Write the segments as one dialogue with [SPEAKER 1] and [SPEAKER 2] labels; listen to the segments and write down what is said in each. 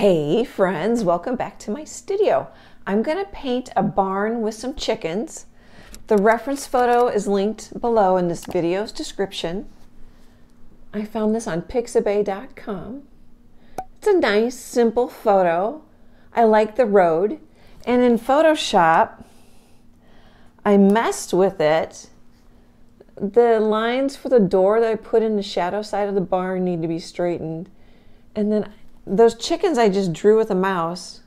[SPEAKER 1] Hey friends, welcome back to my studio. I'm gonna paint a barn with some chickens. The reference photo is linked below in this video's description. I found this on pixabay.com. It's a nice, simple photo. I like the road. And in Photoshop, I messed with it. The lines for the door that I put in the shadow side of the barn need to be straightened. And then those chickens I just drew with a mouse.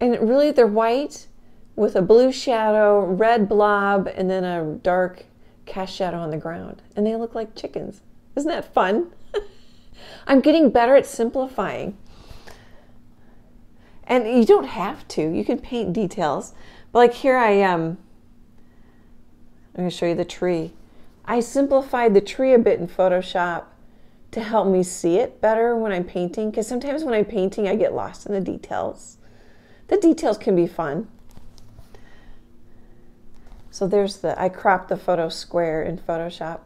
[SPEAKER 1] And really, they're white with a blue shadow, red blob, and then a dark cast shadow on the ground. And they look like chickens. Isn't that fun? I'm getting better at simplifying. And you don't have to. You can paint details. But like here I am. Um, I'm going to show you the tree. I simplified the tree a bit in Photoshop to help me see it better when I'm painting because sometimes when I'm painting I get lost in the details. The details can be fun. So there's the, I cropped the photo square in Photoshop.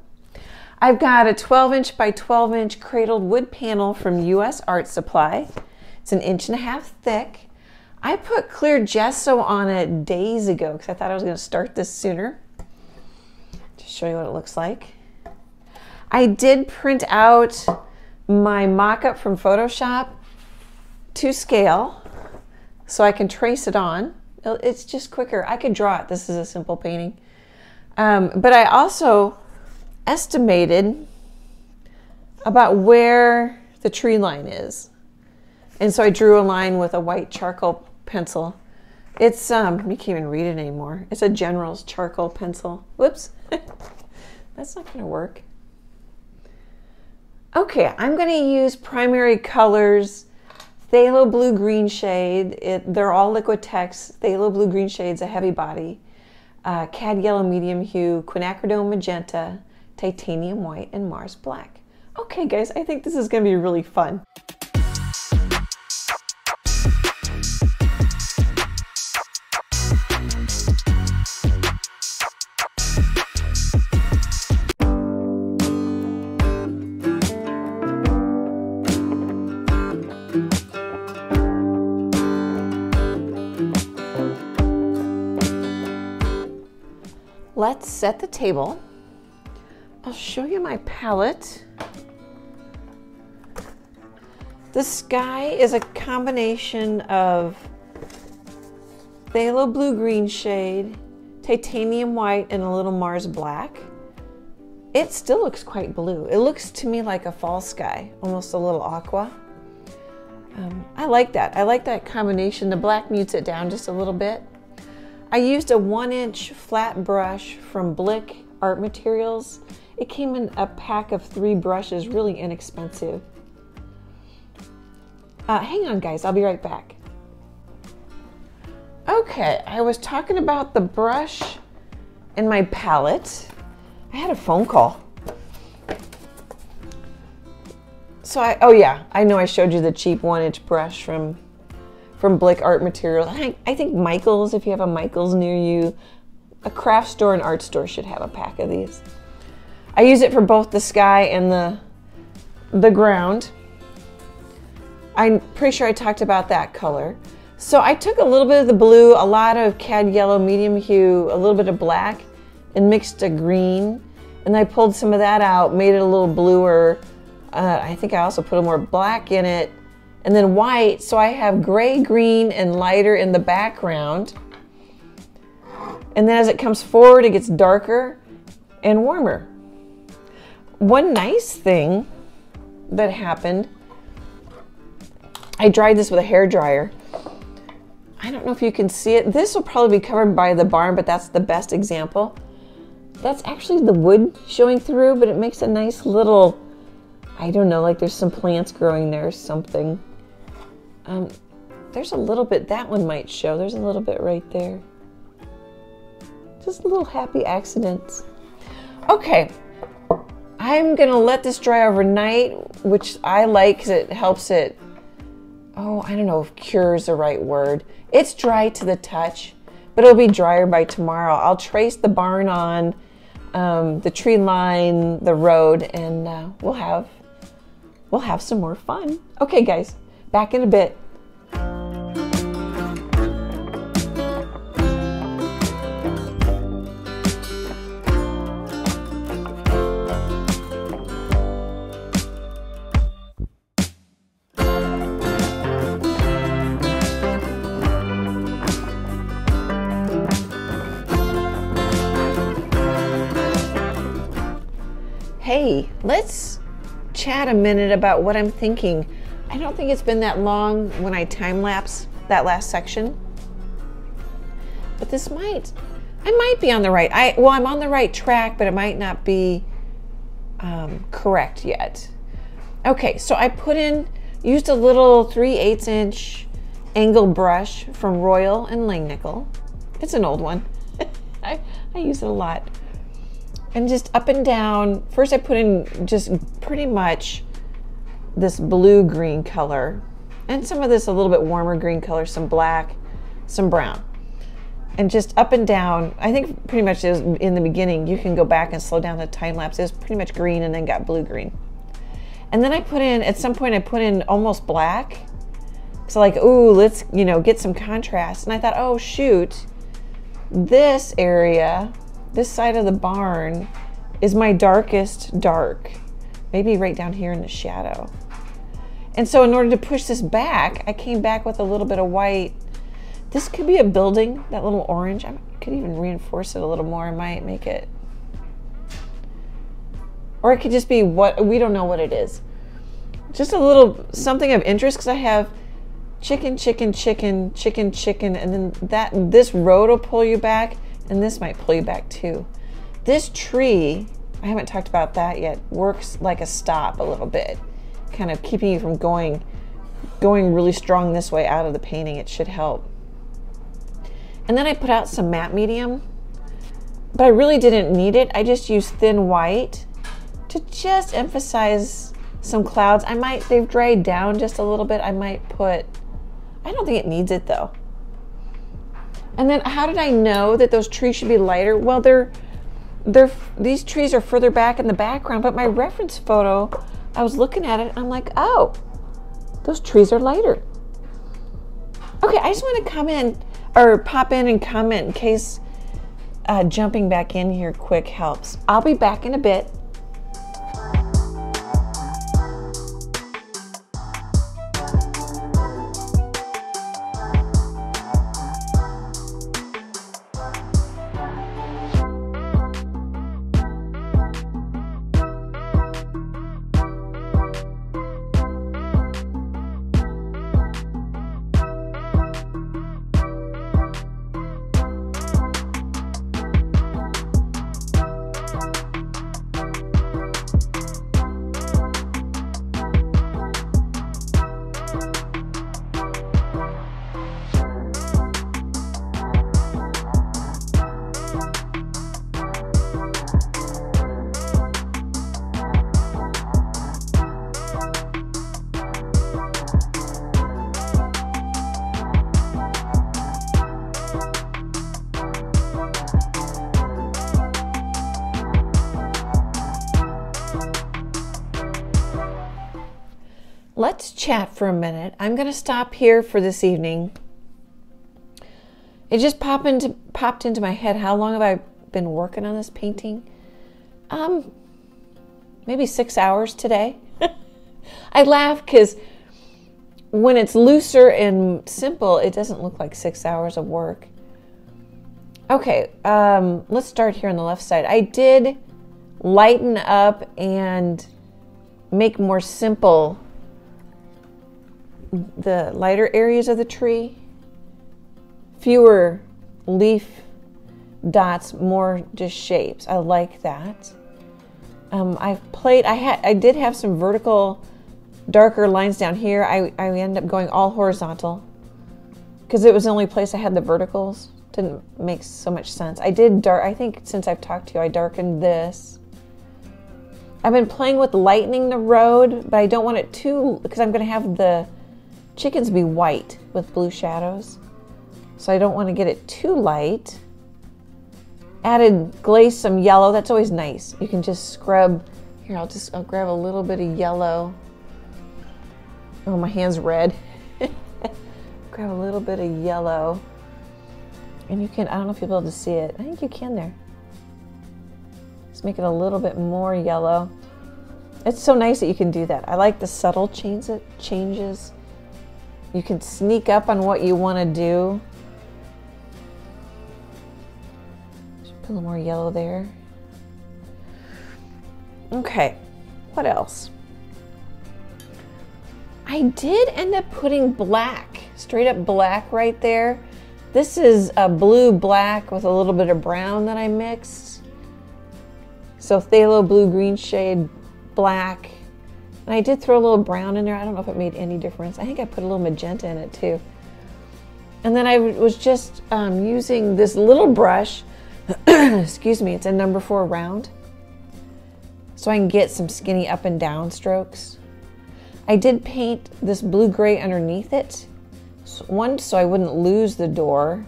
[SPEAKER 1] I've got a 12 inch by 12 inch cradled wood panel from US Art Supply. It's an inch and a half thick. I put clear gesso on it days ago because I thought I was going to start this sooner. Just show you what it looks like. I did print out my mock-up from Photoshop to scale so I can trace it on. It's just quicker. I could draw it. This is a simple painting. Um, but I also estimated about where the tree line is. And so I drew a line with a white charcoal pencil. It's, um, you can't even read it anymore. It's a General's charcoal pencil. Whoops. That's not going to work. Okay, I'm going to use primary colors, Phthalo Blue Green shade. It, they're all Liquitex. Phthalo Blue Green shade's a heavy body. Uh, Cad Yellow Medium Hue, Quinacridone Magenta, Titanium White, and Mars Black. Okay guys, I think this is going to be really fun. Let's set the table. I'll show you my palette. The sky is a combination of phthalo blue green shade, titanium white, and a little Mars black. It still looks quite blue. It looks to me like a fall sky, almost a little aqua. Um, I like that. I like that combination. The black mutes it down just a little bit. I used a one inch flat brush from Blick Art Materials. It came in a pack of three brushes, really inexpensive. Uh, hang on guys, I'll be right back. Okay, I was talking about the brush and my palette. I had a phone call. So I, oh yeah, I know I showed you the cheap one inch brush from from Blick Art Materials. I, I think Michaels, if you have a Michaels near you, a craft store and art store should have a pack of these. I use it for both the sky and the, the ground. I'm pretty sure I talked about that color. So I took a little bit of the blue, a lot of cad yellow, medium hue, a little bit of black, and mixed a green. And I pulled some of that out, made it a little bluer. Uh, I think I also put a more black in it and then white. So I have gray, green, and lighter in the background. And then as it comes forward, it gets darker and warmer. One nice thing that happened, I dried this with a hair dryer. I don't know if you can see it. This will probably be covered by the barn, but that's the best example. That's actually the wood showing through, but it makes a nice little, I don't know, like there's some plants growing there or something. Um, there's a little bit, that one might show. There's a little bit right there. Just little happy accidents. Okay, I'm gonna let this dry overnight, which I like because it helps it, oh, I don't know if cure is the right word. It's dry to the touch, but it'll be drier by tomorrow. I'll trace the barn on, um, the tree line, the road, and uh, we'll have we'll have some more fun. Okay, guys, back in a bit. Hey, let's chat a minute about what I'm thinking. I don't think it's been that long when I time lapse that last section. But this might, I might be on the right. I well, I'm on the right track, but it might not be um, correct yet. Okay, so I put in, used a little 3 8 inch angle brush from Royal and Langnickel. It's an old one. I, I use it a lot and just up and down. First, I put in just pretty much this blue green color, and some of this a little bit warmer green color, some black, some brown. And just up and down, I think pretty much is in the beginning, you can go back and slow down the time lapse. It was pretty much green and then got blue green. And then I put in, at some point, I put in almost black. So, like, ooh, let's, you know, get some contrast. And I thought, oh, shoot, this area this side of the barn is my darkest dark, maybe right down here in the shadow. And so in order to push this back, I came back with a little bit of white. This could be a building, that little orange. I could even reinforce it a little more. I might make it. Or it could just be what, we don't know what it is. Just a little something of interest because I have chicken, chicken, chicken, chicken, chicken, and then that this road will pull you back and this might pull you back too. This tree, I haven't talked about that yet, works like a stop a little bit, kind of keeping you from going going really strong this way out of the painting. It should help. And then I put out some matte medium, but I really didn't need it. I just used thin white to just emphasize some clouds. I might, they've dried down just a little bit. I might put, I don't think it needs it though. And then how did I know that those trees should be lighter? Well, they're they're these trees are further back in the background, but my reference photo, I was looking at it, I'm like, "Oh, those trees are lighter." Okay, I just want to come in or pop in and comment in case uh, jumping back in here quick helps. I'll be back in a bit. Chat for a minute. I'm going to stop here for this evening. It just popped into popped into my head. How long have I been working on this painting? Um, maybe six hours today. I laugh because when it's looser and simple, it doesn't look like six hours of work. Okay, um, let's start here on the left side. I did lighten up and make more simple the lighter areas of the tree, fewer leaf dots, more just shapes. I like that. Um, I've played, I had, I did have some vertical darker lines down here. I, I ended up going all horizontal because it was the only place I had the verticals. Didn't make so much sense. I did dark, I think since I've talked to you, I darkened this. I've been playing with lightening the road, but I don't want it too, because I'm going to have the chickens be white with blue shadows. So I don't want to get it too light. Added glaze some yellow. That's always nice. You can just scrub. Here, I'll just I'll grab a little bit of yellow Oh, my hand's red. Grab a little bit of yellow. And you can, I don't know if you'll be able to see it. I think you can there. Just make it a little bit more yellow. It's so nice that you can do that. I like the subtle change changes. You can sneak up on what you want to do. Just put a little more yellow there. Okay, what else? I did end up putting black, straight up black right there. This is a blue black with a little bit of brown that I mixed. So phthalo blue green shade black. And I did throw a little brown in there. I don't know if it made any difference. I think I put a little magenta in it too. And then I was just um, using this little brush. Excuse me, it's a number four round. So I can get some skinny up and down strokes. I did paint this blue gray underneath it. One, so I wouldn't lose the door.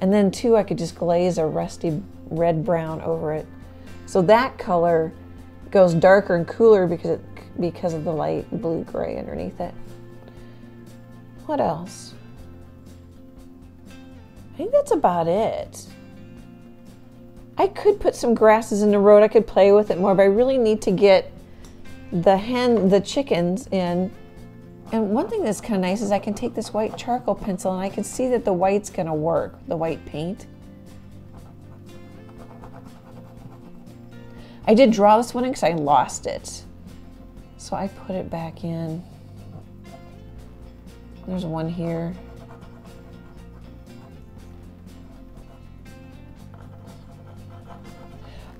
[SPEAKER 1] And then two, I could just glaze a rusty red brown over it. So that color goes darker and cooler because it, because of the light blue gray underneath it. What else? I think that's about it. I could put some grasses in the road. I could play with it more, but I really need to get the hen, the chickens in. And one thing that's kind of nice is I can take this white charcoal pencil and I can see that the white's going to work, the white paint. I did draw this one because I lost it. So I put it back in. There's one here.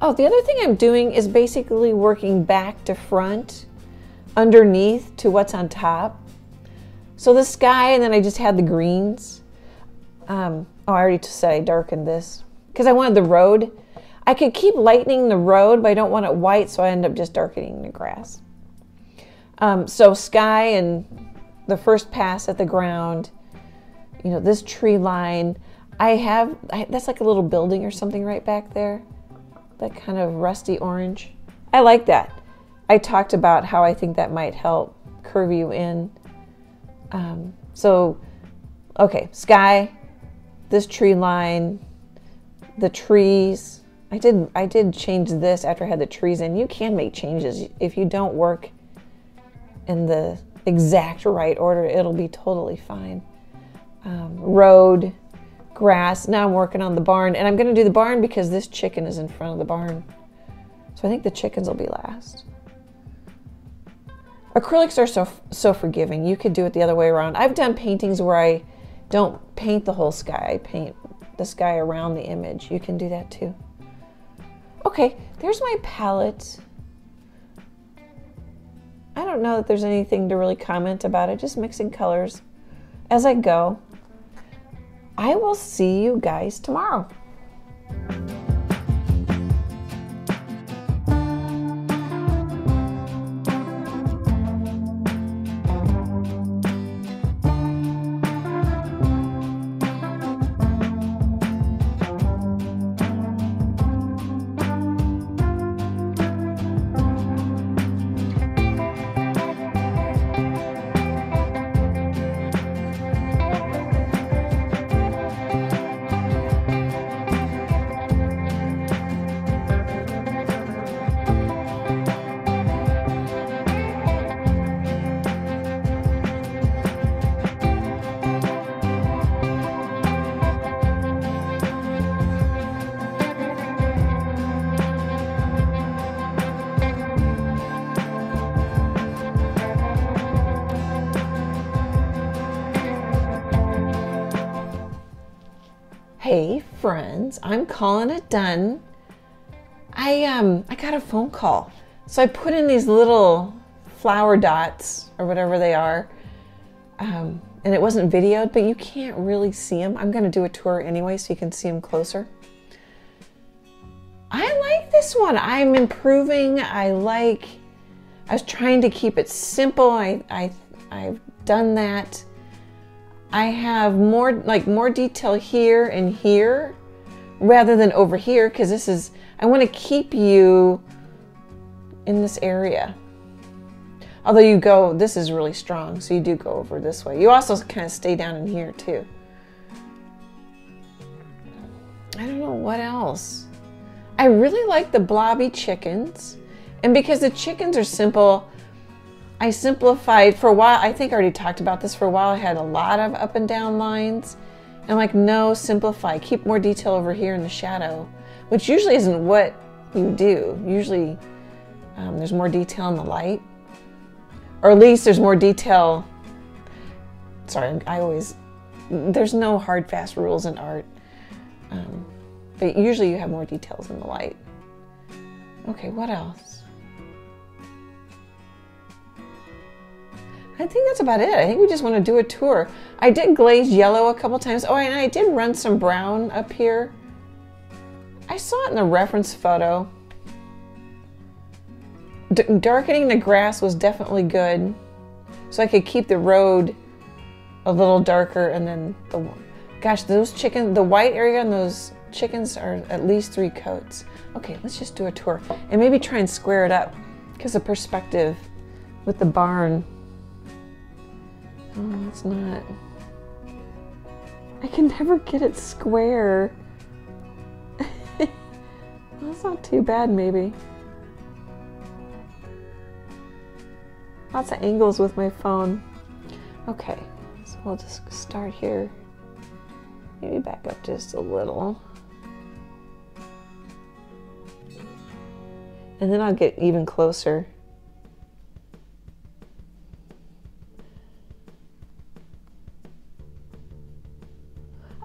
[SPEAKER 1] Oh, the other thing I'm doing is basically working back to front, underneath to what's on top. So the sky, and then I just had the greens. Um, oh, I already said I darkened this because I wanted the road. I could keep lightening the road, but I don't want it white, so I end up just darkening the grass. Um, so sky and the first pass at the ground, you know, this tree line. I have, I, that's like a little building or something right back there that kind of rusty orange. I like that. I talked about how I think that might help curve you in. Um, so, okay, sky, this tree line, the trees. I did I did change this after I had the trees in. You can make changes if you don't work in the exact right order. It'll be totally fine. Um, road, grass. Now I'm working on the barn, and I'm going to do the barn because this chicken is in front of the barn. So I think the chickens will be last. Acrylics are so so forgiving. You could do it the other way around. I've done paintings where I don't paint the whole sky. I paint the sky around the image. You can do that too. Okay, there's my palette. I don't know that there's anything to really comment about it, just mixing colors as I go. I will see you guys tomorrow. Friends, I'm calling it done. I um I got a phone call. So I put in these little flower dots or whatever they are. Um, and it wasn't videoed, but you can't really see them. I'm going to do a tour anyway so you can see them closer. I like this one. I'm improving. I like I was trying to keep it simple. I I I've done that. I have more like more detail here and here rather than over here because this is I want to keep you in this area. Although you go, this is really strong, so you do go over this way. You also kind of stay down in here too. I don't know what else. I really like the blobby chickens. And because the chickens are simple, I simplified for a while. I think I already talked about this for a while. I had a lot of up and down lines. I'm like, no, simplify. Keep more detail over here in the shadow, which usually isn't what you do. Usually um, there's more detail in the light, or at least there's more detail. Sorry, I always, there's no hard, fast rules in art. Um, but usually you have more details in the light. Okay, what else? I think that's about it. I think we just want to do a tour. I did glaze yellow a couple times. Oh, and I did run some brown up here. I saw it in the reference photo. D darkening the grass was definitely good. So I could keep the road a little darker and then the, gosh, those chickens, the white area on those chickens are at least three coats. Okay, let's just do a tour and maybe try and square it up because of perspective with the barn. Oh, it's not. I can never get it square. That's not too bad, maybe. Lots of angles with my phone. Okay, so we'll just start here. Maybe back up just a little. And then I'll get even closer.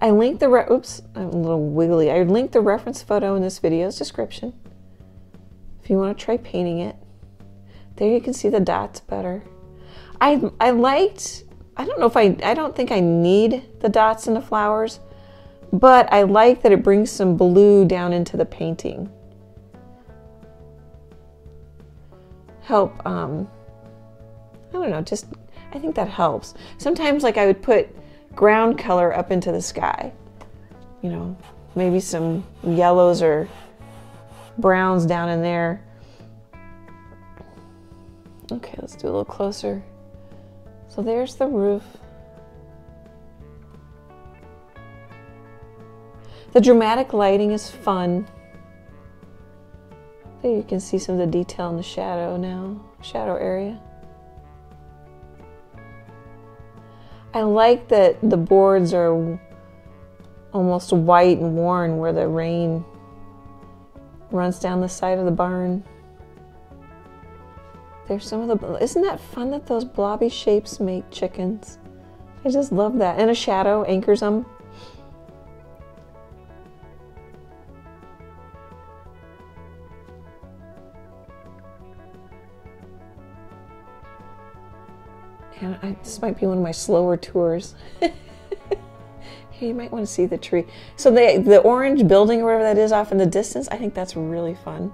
[SPEAKER 1] I linked the, re oops, I'm a little wiggly. I linked the reference photo in this video's description. If you want to try painting it. There you can see the dots better. I, I liked, I don't know if I, I don't think I need the dots in the flowers, but I like that it brings some blue down into the painting. Help, um, I don't know, just, I think that helps. Sometimes like I would put ground color up into the sky. You know, maybe some yellows or browns down in there. Okay, let's do a little closer. So there's the roof. The dramatic lighting is fun. There you can see some of the detail in the shadow now, shadow area. I like that the boards are almost white and worn where the rain runs down the side of the barn. There's some of the, isn't that fun that those blobby shapes make chickens? I just love that. And a shadow anchors them. I, this might be one of my slower tours. hey, you might want to see the tree. So the, the orange building or whatever that is off in the distance, I think that's really fun.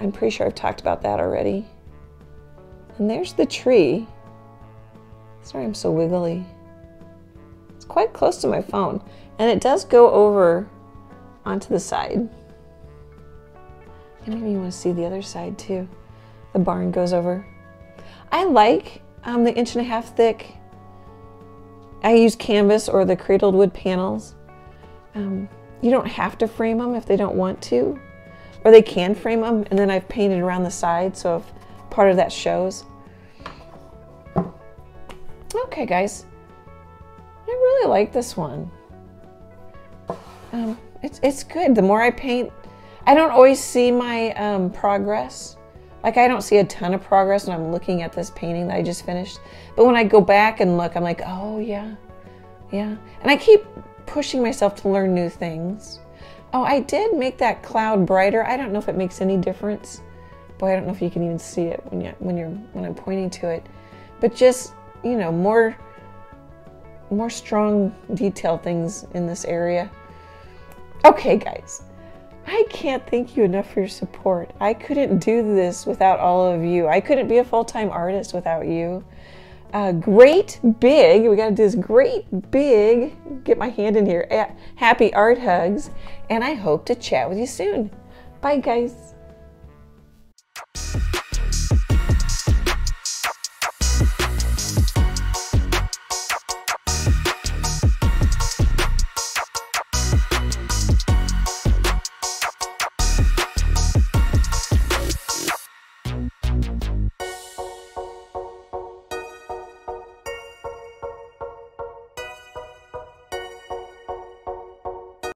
[SPEAKER 1] I'm pretty sure I've talked about that already. And there's the tree. Sorry, I'm so wiggly. It's quite close to my phone. And it does go over onto the side. And maybe you want to see the other side too. The barn goes over. I like um, the inch and a half thick. I use canvas or the cradled wood panels. Um, you don't have to frame them if they don't want to, or they can frame them, and then I've painted around the side, so if part of that shows. Okay, guys, I really like this one. Um, it's, it's good. The more I paint, I don't always see my um, progress like I don't see a ton of progress when I'm looking at this painting that I just finished. But when I go back and look, I'm like, oh yeah, yeah. And I keep pushing myself to learn new things. Oh, I did make that cloud brighter. I don't know if it makes any difference. Boy, I don't know if you can even see it when you when you're when I'm pointing to it. But just, you know, more more strong detail things in this area. Okay, guys. I can't thank you enough for your support. I couldn't do this without all of you. I couldn't be a full time artist without you. Uh, great big, we got to do this great big, get my hand in here, happy art hugs, and I hope to chat with you soon. Bye, guys.